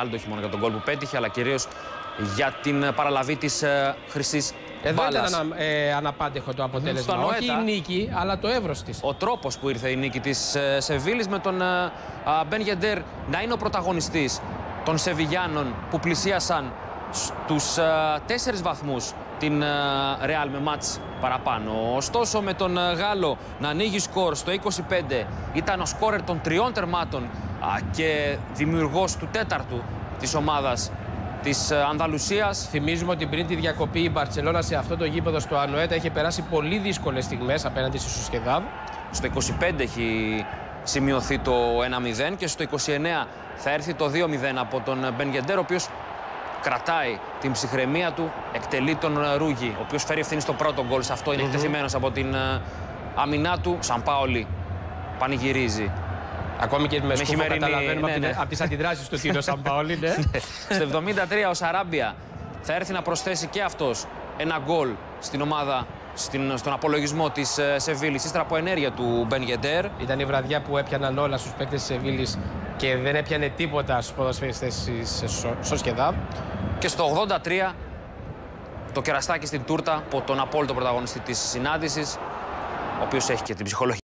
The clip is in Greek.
Άλντο όχι μόνο για το γκολ που πέτυχε, αλλά κυρίως για την παραλαβή της ε, χρυσής Εδώ μπάλας. ήταν ανα, ε, αναπάντεχο το αποτέλεσμα. Στο Όχι η Ανοέτα. νίκη, αλλά το εύρος της. Ο τρόπος που ήρθε η νίκη της ε, Σεβίλης με τον ε, α, Μπεν Γεντέρ να είναι ο πρωταγωνιστής των Σεβιγιάνων που πλησίασαν στους τέσσερις βαθμούς την ε, Ρεάλ με ματς παραπάνω. Ωστόσο με τον ε, Γάλλο να ανοίγει σκορ στο 25 ήταν ο σκόρερ των τριών τερμάτων α, και δημιουργός του τέταρτου της ομάδας της ε, Ανδαλουσίας. Θυμίζουμε ότι πριν τη διακοπή η Μπαρσελόνα σε αυτό το γήπεδο στο Ανοέτα είχε περάσει πολύ δύσκολες στιγμές απέναντι στη Σουσχεδάβ. Στο 25 έχει σημειωθεί το 1-0 και στο 29 θα έρθει το 2-0 από τον Μπεν Γεντέρ, ο οποίος κρατάει την ψυχραιμία του, εκτελεί τον Ρούγι, ο οποίος φέρει ευθύνη στο πρώτο γκολ. Σε αυτό είναι εκτεθειμένος από την ε, άμυνά του. Σαν Πάολη πανηγυρίζει. Ακόμη και με σκούφο χειμερινή- καταλαβαίνουμε ναι, από, ναι. την- από τις αντιδράσεις του Τίνο Σαμπαόλη. Ναι. Στο 73 ο Σαράμπια θα έρθει να προσθέσει και αυτός ένα γκολ στην ομάδα, στην, στον απολογισμό της ε, Σεβίλης, ύστερα από ενέργεια του Μπεν Γεντέρ. Ήταν η βραδιά που έπιαναν όλα στους παίκτες της Σεβίλης και δεν έπιανε τίποτα στους ποδοσφαιριστές της Σο- Σοσχεδάβ. Και στο 83 το κεραστάκι στην τούρτα από τον απόλυτο πρωταγωνιστή της συνάντησης, ο οποίος έχει και την ψυχολογία.